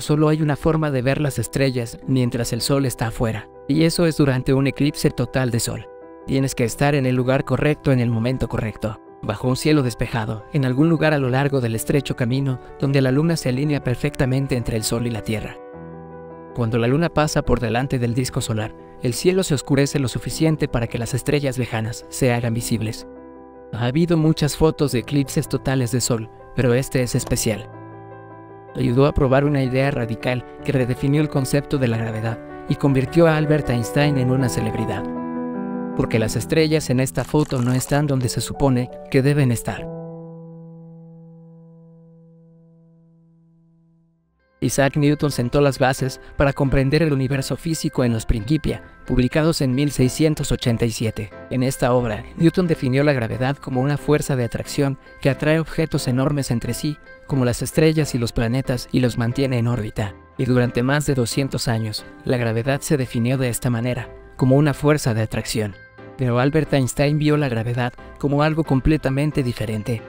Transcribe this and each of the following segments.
Solo hay una forma de ver las estrellas mientras el sol está afuera, y eso es durante un eclipse total de sol. Tienes que estar en el lugar correcto en el momento correcto, bajo un cielo despejado, en algún lugar a lo largo del estrecho camino donde la luna se alinea perfectamente entre el sol y la tierra. Cuando la luna pasa por delante del disco solar, el cielo se oscurece lo suficiente para que las estrellas lejanas se hagan visibles. Ha habido muchas fotos de eclipses totales de sol, pero este es especial. Ayudó a probar una idea radical que redefinió el concepto de la gravedad y convirtió a Albert Einstein en una celebridad. Porque las estrellas en esta foto no están donde se supone que deben estar. Isaac Newton sentó las bases para comprender el universo físico en los Principia, publicados en 1687. En esta obra, Newton definió la gravedad como una fuerza de atracción que atrae objetos enormes entre sí, como las estrellas y los planetas, y los mantiene en órbita. Y durante más de 200 años, la gravedad se definió de esta manera, como una fuerza de atracción. Pero Albert Einstein vio la gravedad como algo completamente diferente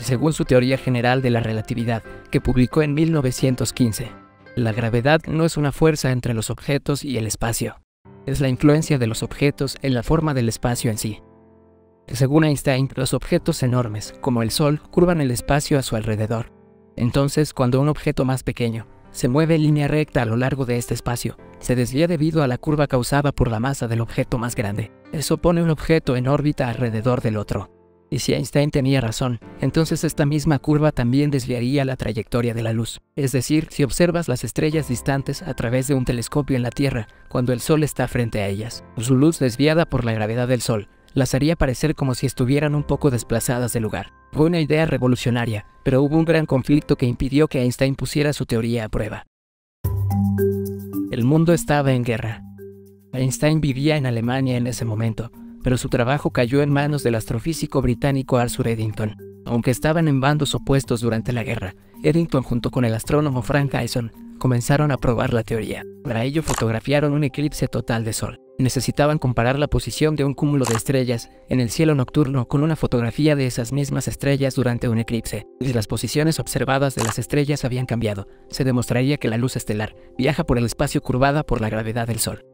según su teoría general de la relatividad, que publicó en 1915. La gravedad no es una fuerza entre los objetos y el espacio, es la influencia de los objetos en la forma del espacio en sí. Según Einstein, los objetos enormes, como el Sol, curvan el espacio a su alrededor. Entonces, cuando un objeto más pequeño se mueve en línea recta a lo largo de este espacio, se desvía debido a la curva causada por la masa del objeto más grande. Eso pone un objeto en órbita alrededor del otro. Y si Einstein tenía razón, entonces esta misma curva también desviaría la trayectoria de la luz. Es decir, si observas las estrellas distantes a través de un telescopio en la Tierra, cuando el Sol está frente a ellas, su luz desviada por la gravedad del Sol las haría parecer como si estuvieran un poco desplazadas del lugar. Fue una idea revolucionaria, pero hubo un gran conflicto que impidió que Einstein pusiera su teoría a prueba. El mundo estaba en guerra. Einstein vivía en Alemania en ese momento, pero su trabajo cayó en manos del astrofísico británico Arthur Eddington. Aunque estaban en bandos opuestos durante la guerra, Eddington junto con el astrónomo Frank Dyson comenzaron a probar la teoría. Para ello fotografiaron un eclipse total de Sol. Necesitaban comparar la posición de un cúmulo de estrellas en el cielo nocturno con una fotografía de esas mismas estrellas durante un eclipse. Si las posiciones observadas de las estrellas habían cambiado, se demostraría que la luz estelar viaja por el espacio curvada por la gravedad del Sol.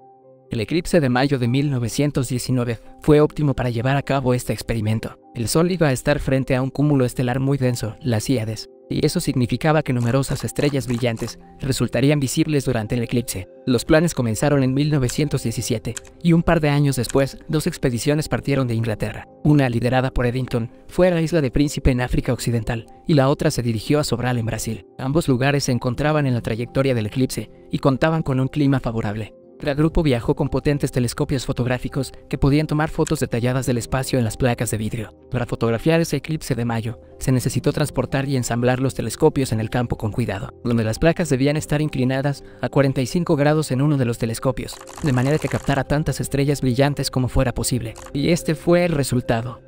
El eclipse de mayo de 1919 fue óptimo para llevar a cabo este experimento. El Sol iba a estar frente a un cúmulo estelar muy denso, las Híades, y eso significaba que numerosas estrellas brillantes resultarían visibles durante el eclipse. Los planes comenzaron en 1917 y un par de años después, dos expediciones partieron de Inglaterra. Una, liderada por Eddington, fue a la isla de Príncipe en África Occidental y la otra se dirigió a Sobral en Brasil. Ambos lugares se encontraban en la trayectoria del eclipse y contaban con un clima favorable. El grupo viajó con potentes telescopios fotográficos que podían tomar fotos detalladas del espacio en las placas de vidrio. Para fotografiar ese eclipse de mayo, se necesitó transportar y ensamblar los telescopios en el campo con cuidado, donde las placas debían estar inclinadas a 45 grados en uno de los telescopios, de manera que captara tantas estrellas brillantes como fuera posible. Y este fue el resultado.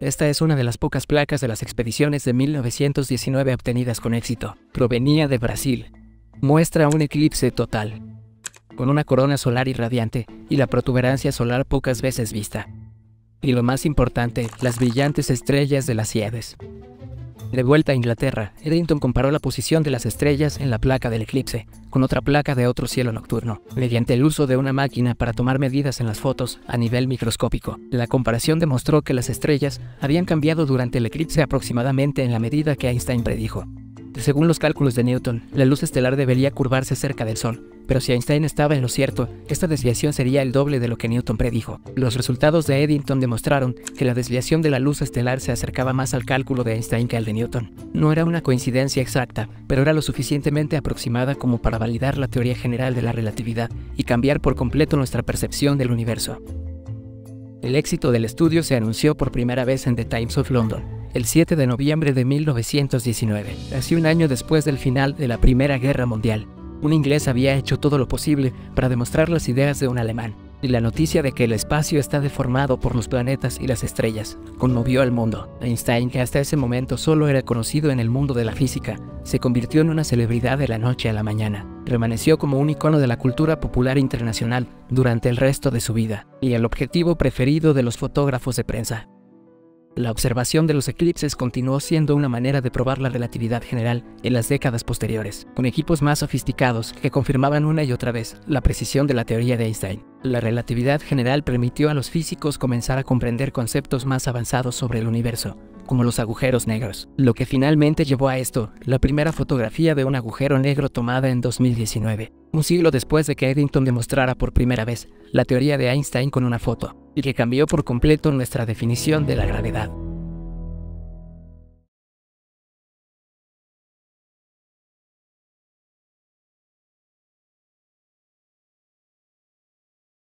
Esta es una de las pocas placas de las expediciones de 1919 obtenidas con éxito. Provenía de Brasil. Muestra un eclipse total con una corona solar irradiante y la protuberancia solar pocas veces vista. Y lo más importante, las brillantes estrellas de las Hiedes. De vuelta a Inglaterra, Eddington comparó la posición de las estrellas en la placa del eclipse con otra placa de otro cielo nocturno, mediante el uso de una máquina para tomar medidas en las fotos a nivel microscópico. La comparación demostró que las estrellas habían cambiado durante el eclipse aproximadamente en la medida que Einstein predijo. Según los cálculos de Newton, la luz estelar debería curvarse cerca del Sol, pero si Einstein estaba en lo cierto, esta desviación sería el doble de lo que Newton predijo. Los resultados de Eddington demostraron que la desviación de la luz estelar se acercaba más al cálculo de Einstein que al de Newton. No era una coincidencia exacta, pero era lo suficientemente aproximada como para validar la teoría general de la relatividad y cambiar por completo nuestra percepción del universo. El éxito del estudio se anunció por primera vez en The Times of London, el 7 de noviembre de 1919, casi un año después del final de la Primera Guerra Mundial. Un inglés había hecho todo lo posible para demostrar las ideas de un alemán, y la noticia de que el espacio está deformado por los planetas y las estrellas conmovió al mundo. Einstein, que hasta ese momento solo era conocido en el mundo de la física, se convirtió en una celebridad de la noche a la mañana. Permaneció como un icono de la cultura popular internacional durante el resto de su vida, y el objetivo preferido de los fotógrafos de prensa. La observación de los eclipses continuó siendo una manera de probar la relatividad general en las décadas posteriores, con equipos más sofisticados que confirmaban una y otra vez la precisión de la teoría de Einstein. La relatividad general permitió a los físicos comenzar a comprender conceptos más avanzados sobre el universo, como los agujeros negros, lo que finalmente llevó a esto, la primera fotografía de un agujero negro tomada en 2019, un siglo después de que Eddington demostrara por primera vez la teoría de Einstein con una foto, y que cambió por completo nuestra definición de la gravedad.